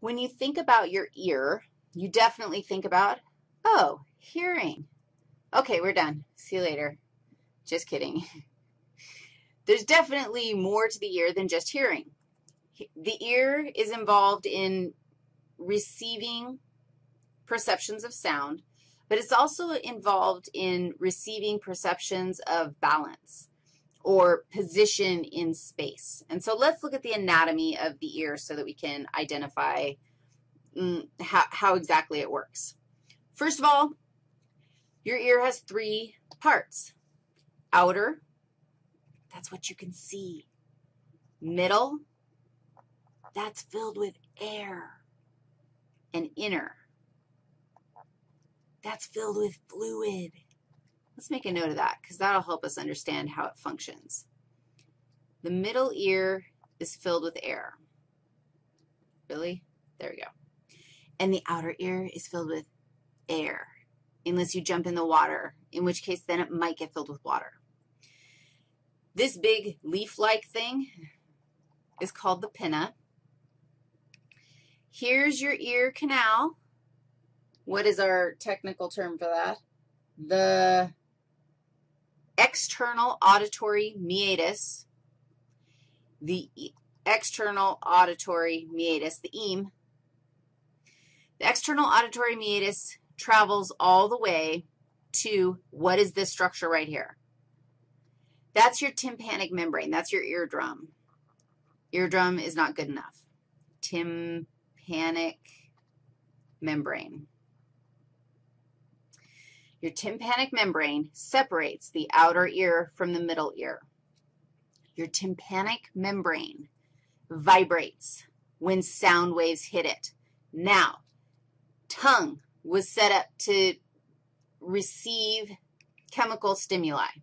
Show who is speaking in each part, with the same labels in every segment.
Speaker 1: when you think about your ear, you definitely think about, oh, hearing. Okay, we're done. See you later. Just kidding. There's definitely more to the ear than just hearing. The ear is involved in receiving perceptions of sound, but it's also involved in receiving perceptions of balance or position in space. And so let's look at the anatomy of the ear so that we can identify mm, how, how exactly it works. First of all, your ear has three parts. Outer, that's what you can see. Middle, that's filled with air. And inner, that's filled with fluid. Let's make a note of that because that'll help us understand how it functions. The middle ear is filled with air. Really? There we go. And the outer ear is filled with air, unless you jump in the water, in which case then it might get filled with water. This big leaf-like thing is called the pinna. Here's your ear canal. What is our technical term for that? The external auditory meatus, the external auditory meatus, the EAM. The external auditory meatus travels all the way to what is this structure right here? That's your tympanic membrane. That's your eardrum. Eardrum is not good enough. Tympanic membrane. Your tympanic membrane separates the outer ear from the middle ear. Your tympanic membrane vibrates when sound waves hit it. Now, tongue was set up to receive chemical stimuli.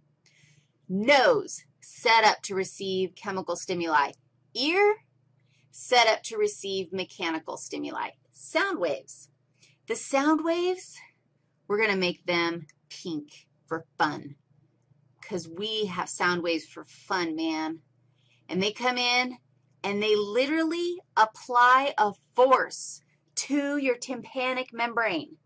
Speaker 1: Nose set up to receive chemical stimuli. Ear set up to receive mechanical stimuli. Sound waves. The sound waves we're going to make them pink for fun because we have sound waves for fun, man. And they come in and they literally apply a force to your tympanic membrane.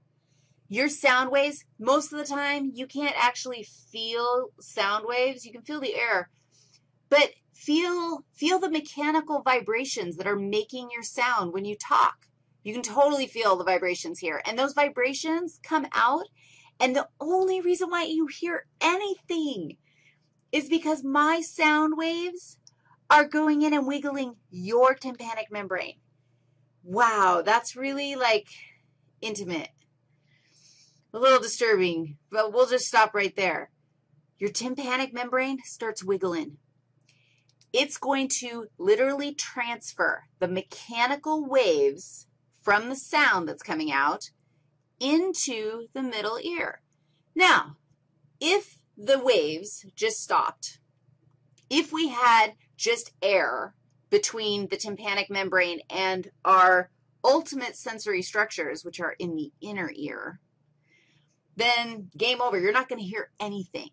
Speaker 1: Your sound waves, most of the time, you can't actually feel sound waves. You can feel the air, but feel, feel the mechanical vibrations that are making your sound when you talk. You can totally feel the vibrations here. And those vibrations come out, and the only reason why you hear anything is because my sound waves are going in and wiggling your tympanic membrane. Wow, that's really like intimate. A little disturbing, but we'll just stop right there. Your tympanic membrane starts wiggling. It's going to literally transfer the mechanical waves from the sound that's coming out into the middle ear. Now, if the waves just stopped, if we had just air between the tympanic membrane and our ultimate sensory structures, which are in the inner ear, then game over. You're not going to hear anything.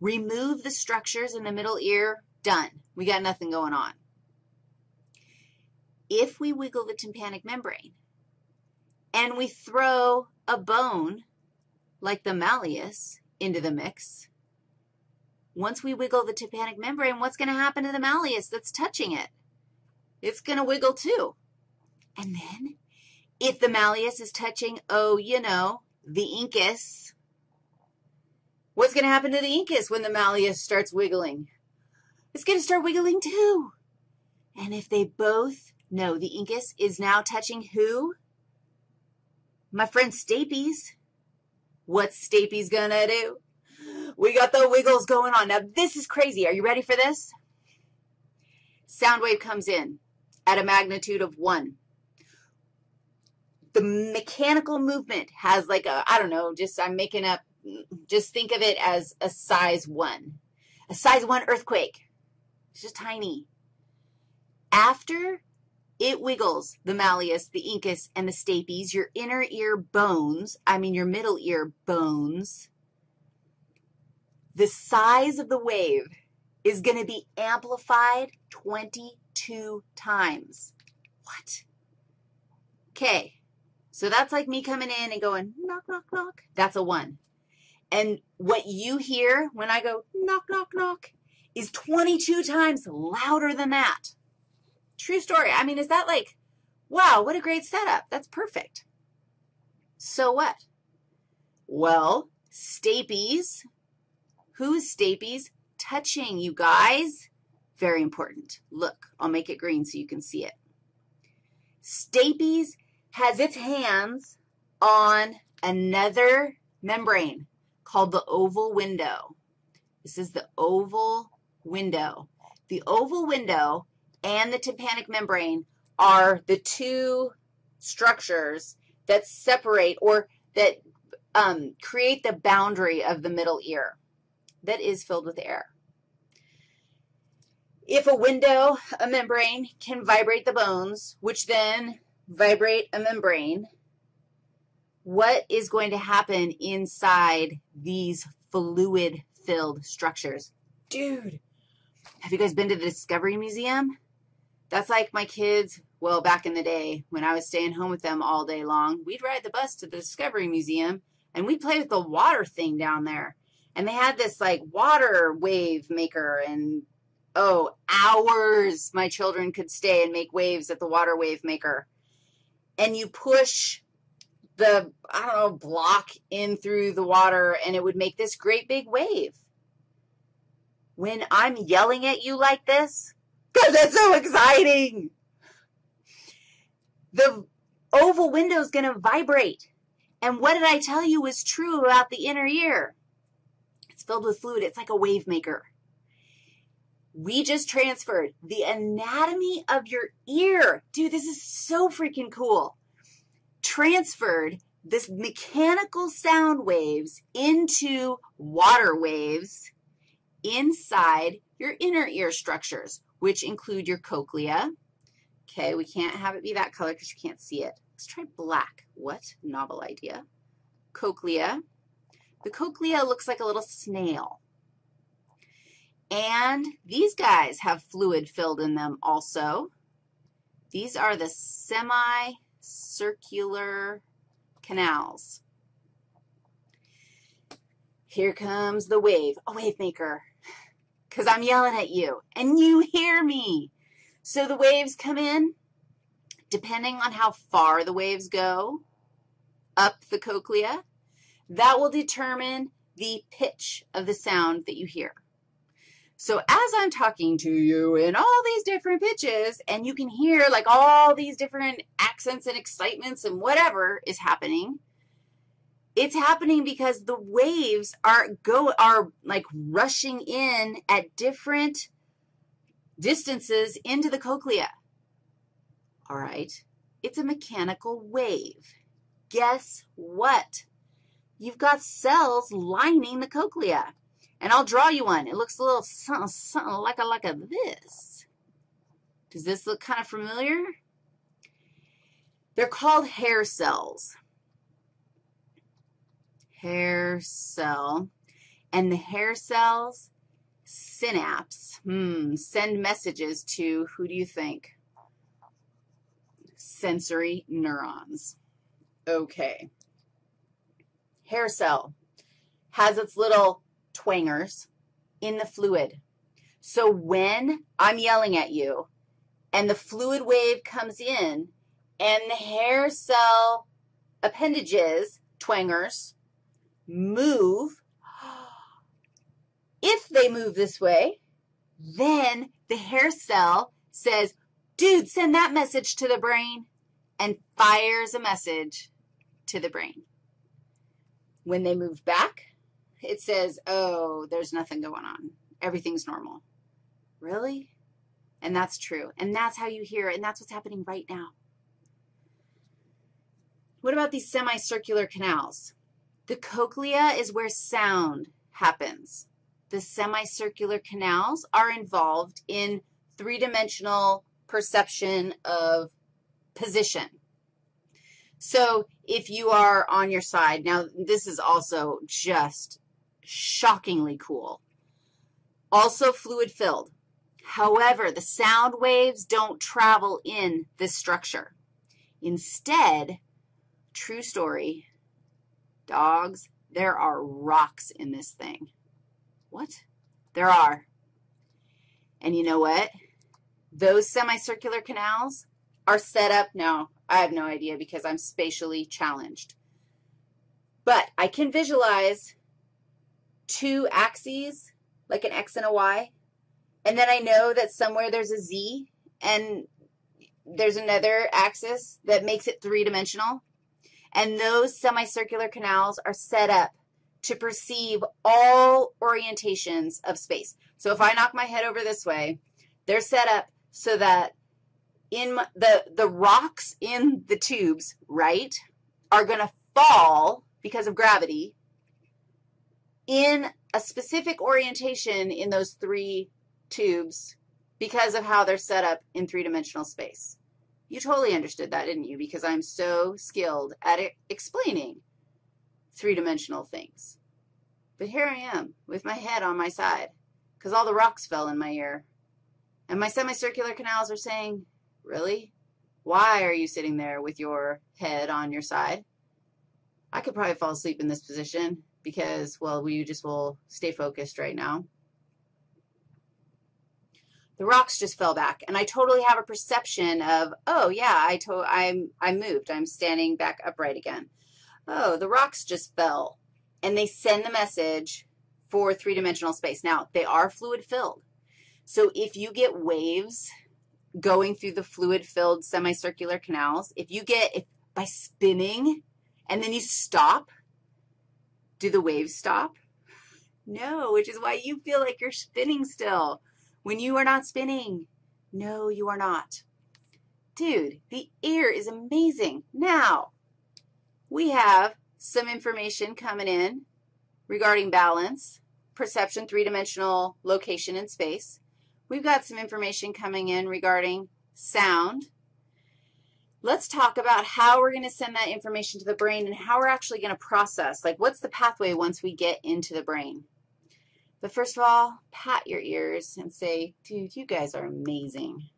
Speaker 1: Remove the structures in the middle ear, done. We got nothing going on. If we wiggle the tympanic membrane, and we throw a bone like the malleus into the mix, once we wiggle the tympanic membrane, what's going to happen to the malleus that's touching it? It's going to wiggle too. And then if the malleus is touching, oh, you know, the incus, what's going to happen to the incus when the malleus starts wiggling? It's going to start wiggling too. And if they both know the incus is now touching who? My friend Stapes. What's Stapes going to do? We got the wiggles going on. Now, this is crazy. Are you ready for this? Sound wave comes in at a magnitude of 1. The mechanical movement has like a, I don't know, just I'm making up, just think of it as a size 1. A size 1 earthquake. It's just tiny. After it wiggles the malleus, the incus, and the stapes, your inner ear bones, I mean your middle ear bones. The size of the wave is going to be amplified 22 times. What? Okay, so that's like me coming in and going knock, knock, knock. That's a one. And what you hear when I go knock, knock, knock is 22 times louder than that. True story. I mean, is that like, wow, what a great setup. That's perfect. So what? Well, Stapes. Who's Stapes? Touching, you guys. Very important. Look, I'll make it green so you can see it. Stapes has its hands on another membrane called the oval window. This is the oval window. The oval window and the tympanic membrane are the two structures that separate or that um, create the boundary of the middle ear that is filled with air. If a window, a membrane, can vibrate the bones, which then vibrate a membrane, what is going to happen inside these fluid-filled structures? Dude, have you guys been to the Discovery Museum? That's like my kids, well, back in the day when I was staying home with them all day long, we'd ride the bus to the Discovery Museum, and we'd play with the water thing down there. And they had this, like, water wave maker, and, oh, hours my children could stay and make waves at the water wave maker. And you push the, I don't know, block in through the water, and it would make this great big wave. When I'm yelling at you like this, it's so exciting, the oval window is going to vibrate. And what did I tell you was true about the inner ear? It's filled with fluid. It's like a wave maker. We just transferred the anatomy of your ear. Dude, this is so freaking cool transferred this mechanical sound waves into water waves inside your inner ear structures, which include your cochlea. Okay, we can't have it be that color because you can't see it. Let's try black. What novel idea? Cochlea. The cochlea looks like a little snail. And these guys have fluid filled in them also. These are the semicircular canals. Here comes the wave, a wave maker, because I'm yelling at you, and you hear me. So the waves come in, depending on how far the waves go up the cochlea, that will determine the pitch of the sound that you hear. So as I'm talking to you in all these different pitches, and you can hear like all these different accents and excitements and whatever is happening, it's happening because the waves are go are like rushing in at different distances into the cochlea. All right, it's a mechanical wave. Guess what? You've got cells lining the cochlea. And I'll draw you one. It looks a little something, something like a, like a this. Does this look kind of familiar? They're called hair cells. Hair cell. And the hair cells synapse, hmm, send messages to, who do you think? Sensory neurons. Okay. Hair cell has its little twangers in the fluid. So when I'm yelling at you and the fluid wave comes in and the hair cell appendages, twangers, move, if they move this way, then the hair cell says, dude, send that message to the brain and fires a message to the brain. When they move back, it says, oh, there's nothing going on. Everything's normal. Really? And that's true. And that's how you hear it, and that's what's happening right now. What about these semicircular canals? The cochlea is where sound happens. The semicircular canals are involved in three-dimensional perception of position. So if you are on your side, now this is also just shockingly cool. Also fluid filled. However, the sound waves don't travel in this structure. Instead, true story, dogs, there are rocks in this thing. What? There are. And you know what? Those semicircular canals are set up now. I have no idea because I'm spatially challenged. But I can visualize two axes, like an X and a Y, and then I know that somewhere there's a Z, and there's another axis that makes it three-dimensional. And those semicircular canals are set up to perceive all orientations of space. So if I knock my head over this way, they're set up so that in the, the rocks in the tubes, right, are going to fall because of gravity in a specific orientation in those three tubes because of how they're set up in three-dimensional space. You totally understood that, didn't you? Because I'm so skilled at explaining three-dimensional things. But here I am with my head on my side because all the rocks fell in my ear. And my semicircular canals are saying, really? Why are you sitting there with your head on your side? I could probably fall asleep in this position because, well, we just will stay focused right now. The rocks just fell back, and I totally have a perception of, oh, yeah, I to I'm, I moved. I'm standing back upright again. Oh, the rocks just fell, and they send the message for three-dimensional space. Now, they are fluid-filled, so if you get waves going through the fluid-filled semicircular canals, if you get, if by spinning and then you stop, do the waves stop? No, which is why you feel like you're spinning still when you are not spinning. No, you are not. Dude, the air is amazing. Now, we have some information coming in regarding balance, perception, three-dimensional location in space. We've got some information coming in regarding sound. Let's talk about how we're going to send that information to the brain and how we're actually going to process. Like, what's the pathway once we get into the brain? But first of all, pat your ears and say, dude, you guys are amazing.